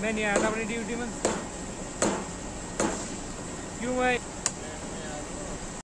Many are not ready to do them. You may.